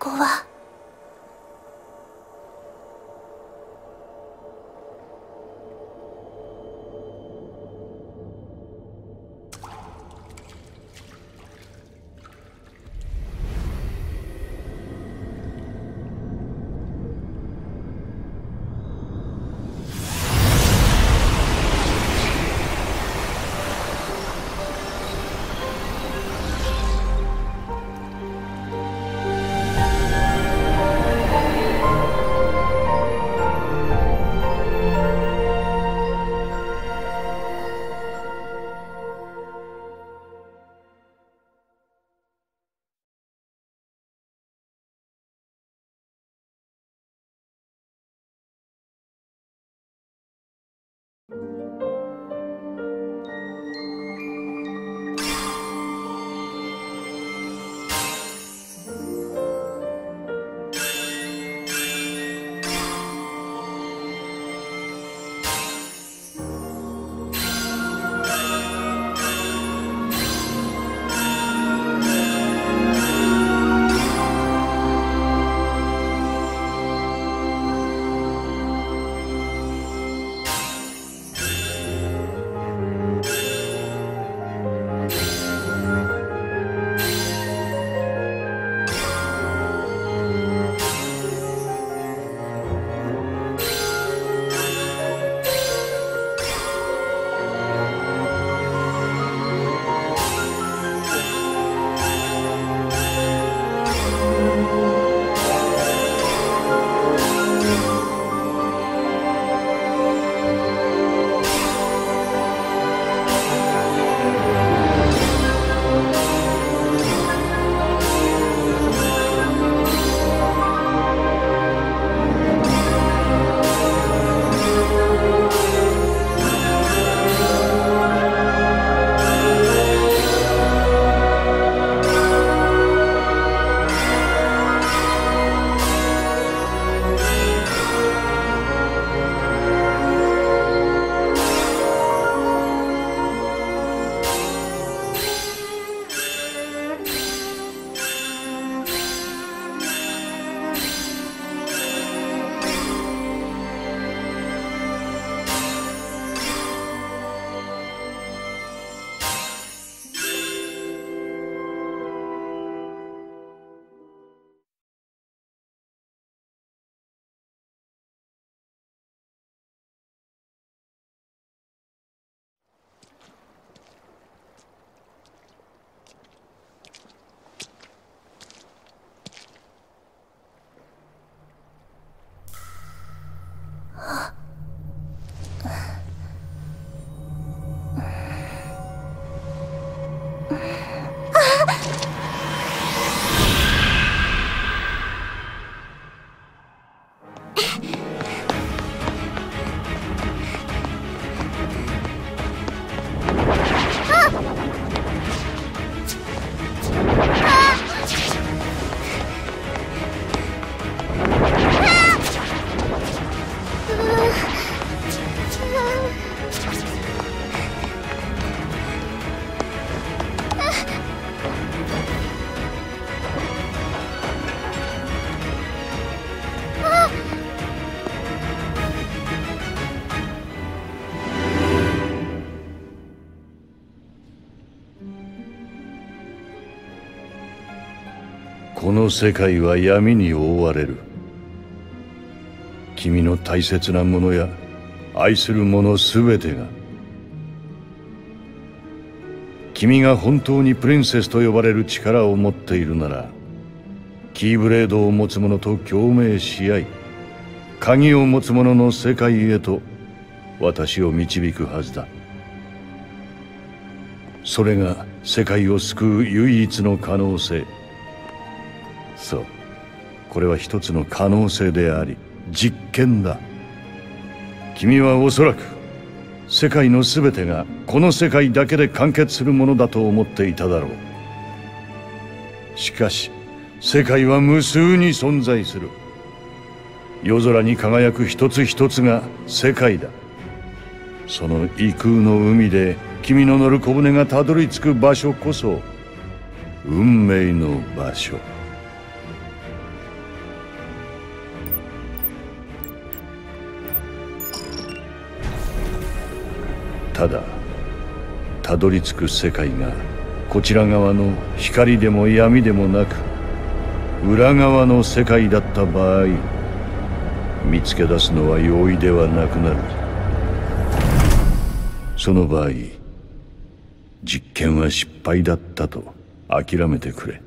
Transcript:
こは。の世界は闇に覆われる。君の大切なものや愛するもの全てが君が本当にプリンセスと呼ばれる力を持っているならキーブレードを持つ者と共鳴し合い鍵を持つ者の世界へと私を導くはずだ。それが世界を救う唯一の可能性。そう。これは一つの可能性であり実験だ。君はおそらく世界の全てがこの世界だけで完結するものだと思っていただろう。しかし世界は無数に存在する。夜空に輝く一つ一つが世界だ。その異空の海で君の乗る小舟がたどり着く場所こそ運命の場所。ただたどり着く世界がこちら側の光でも闇でもなく裏側の世界だった場合見つけ出すのは容易ではなくなる。その場合実験は失敗だったと諦めてくれ。